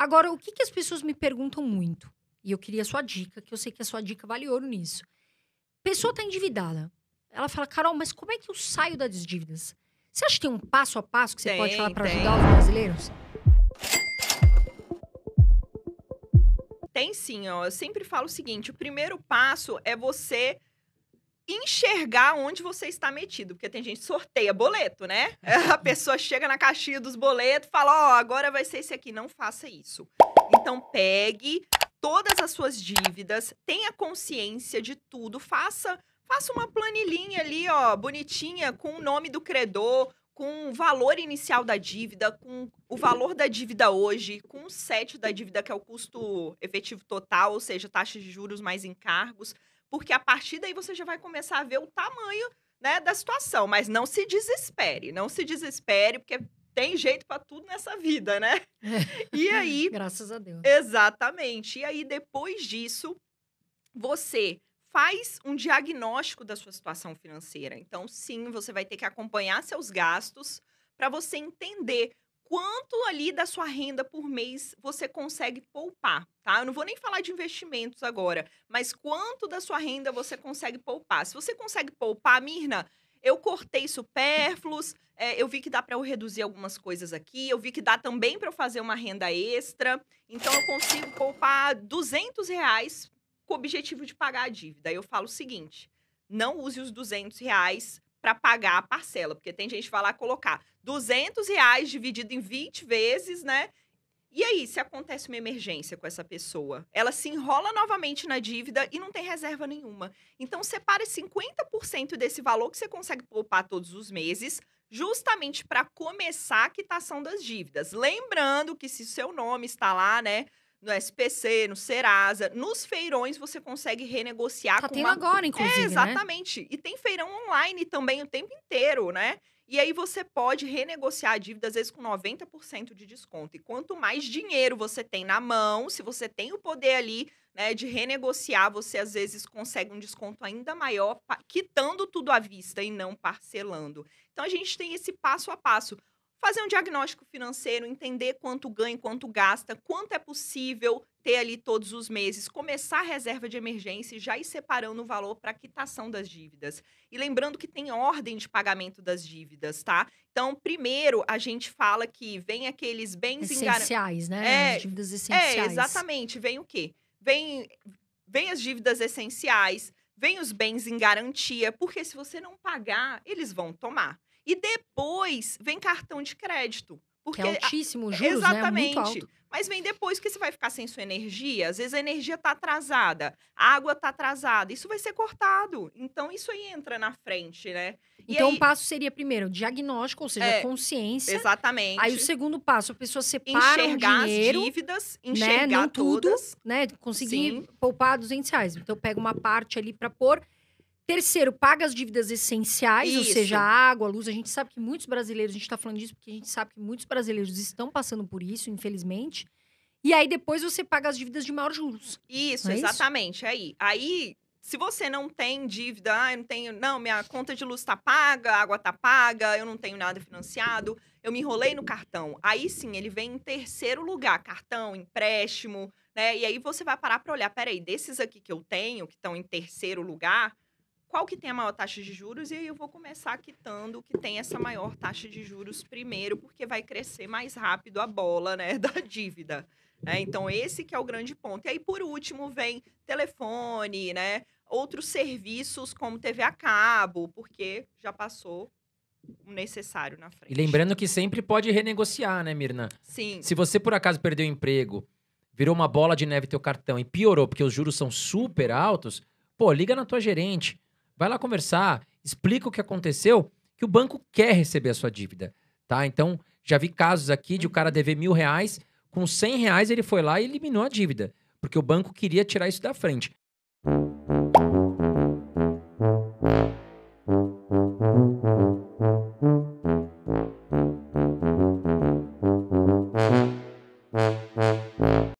Agora, o que, que as pessoas me perguntam muito? E eu queria a sua dica, que eu sei que a sua dica vale ouro nisso. Pessoa tá endividada. Ela fala, Carol, mas como é que eu saio das dívidas? Você acha que tem um passo a passo que você Tem, pode falar para ajudar os brasileiros? Tem sim, ó. Eu sempre falo o seguinte: o primeiro passo é você enxergar onde você está metido. Porque tem gente que sorteia boleto, né? A pessoa chega na caixinha dos boletos fala: Ó, agora vai ser esse aqui. Não faça isso. Então, pegue todas as suas dívidas, tenha consciência de tudo, faça. Faça uma planilhinha ali, ó, bonitinha, com o nome do credor, com o valor inicial da dívida, com o valor da dívida hoje, com o set da dívida, que é o custo efetivo total, ou seja, taxas de juros mais encargos, porque a partir daí você já vai começar a ver o tamanho né, da situação. Mas não se desespere, não se desespere, porque tem jeito para tudo nessa vida, né? E aí, Graças a Deus. Exatamente. E aí, depois disso, você faz um diagnóstico da sua situação financeira. Então, sim, você vai ter que acompanhar seus gastos para você entender quanto ali da sua renda por mês você consegue poupar, tá? Eu não vou nem falar de investimentos agora, mas quanto da sua renda você consegue poupar. Se você consegue poupar, Mirna, eu cortei supérfluos, é, eu vi que dá para eu reduzir algumas coisas aqui, eu vi que dá também para eu fazer uma renda extra, então eu consigo poupar 200 reais com o objetivo de pagar a dívida. Eu falo o seguinte: não use os 200 reais para pagar a parcela, porque tem gente que vai lá colocar 200 reais dividido em 20 vezes, né? E aí, se acontece uma emergência com essa pessoa, ela se enrola novamente na dívida e não tem reserva nenhuma. Então, separe 50% desse valor que você consegue poupar todos os meses, justamente para começar a quitação das dívidas. Lembrando que se seu nome está lá, né, no SPC, no Serasa, nos feirões você consegue renegociar Tá com tendo uma agora, inclusive, é, né? exatamente. E tem feirão online também o tempo inteiro, né? E aí você pode renegociar a dívida, às vezes, com 90% de desconto. E quanto mais dinheiro você tem na mão, se você tem o poder ali né, de renegociar, você às vezes consegue um desconto ainda maior, quitando tudo à vista e não parcelando. Então a gente tem esse passo a passo. Fazer um diagnóstico financeiro, entender quanto ganha, quanto gasta, quanto é possível ter ali todos os meses, começar a reserva de emergência e já ir separando o valor para quitação das dívidas. E lembrando que tem ordem de pagamento das dívidas, tá? Então, primeiro, a gente fala que vem aqueles bens Essenciais, né? É, As dívidas É, essenciais. exatamente. Vem o quê? Vem, vem as dívidas essenciais, vem os bens em garantia, porque se você não pagar, eles vão tomar. E depois vem cartão de crédito. Que Porque é altíssimo, os juros, né? Exatamente. Muito alto. Mas vem depois que você vai ficar sem sua energia. Às vezes a energia tá atrasada, a água tá atrasada. Isso vai ser cortado. Então isso aí entra na frente, né? E Então, aí- o passo seria, primeiro, o diagnóstico, ou seja, É, consciência. Exatamente. Aí, o segundo passo, a pessoa separa enxergar o dinheiro, as dívidas, né? enxergar Não tudo, todas. né? Conseguir Sim. poupar 200 reais. Então, pega uma parte ali para pôr. Terceiro, paga as dívidas essenciais, ou Isso. seja, a água, a luz. A gente sabe que muitos brasileiros, a gente tá falando disso porque a gente sabe que muitos brasileiros estão passando por isso, infelizmente. E aí, depois, você paga as dívidas de maior juros. Isso, é isso? exatamente. Aí, aí, se você não tem dívida, ah, eu não tenho, não, minha conta de luz tá paga, a água tá paga, eu não tenho nada financiado, eu me enrolei no cartão. Aí sim, ele vem em terceiro lugar, cartão, empréstimo, né? E aí você vai parar para olhar, peraí, desses aqui que eu tenho, que estão em terceiro lugar, qual que tem a maior taxa de juros? E aí eu vou começar quitando o que tem essa maior taxa de juros primeiro, porque vai crescer mais rápido a bola, né, da dívida. né? Então, esse que é o grande ponto. E aí, por último, vem telefone, né? Outros serviços como TV a cabo, porque já passou o necessário na frente. E lembrando que sempre pode renegociar, né, Mirna? Sim, Se você por acaso perdeu o emprego, virou uma bola de neve teu cartão e piorou porque os juros são super altos, pô, liga na tua gerente, vai lá conversar, explica o que aconteceu, que o banco quer receber a sua dívida, tá? Então, já vi casos aqui de o cara dever mil reais, com 100 reais ele foi lá e eliminou a dívida, porque o banco queria tirar isso da frente.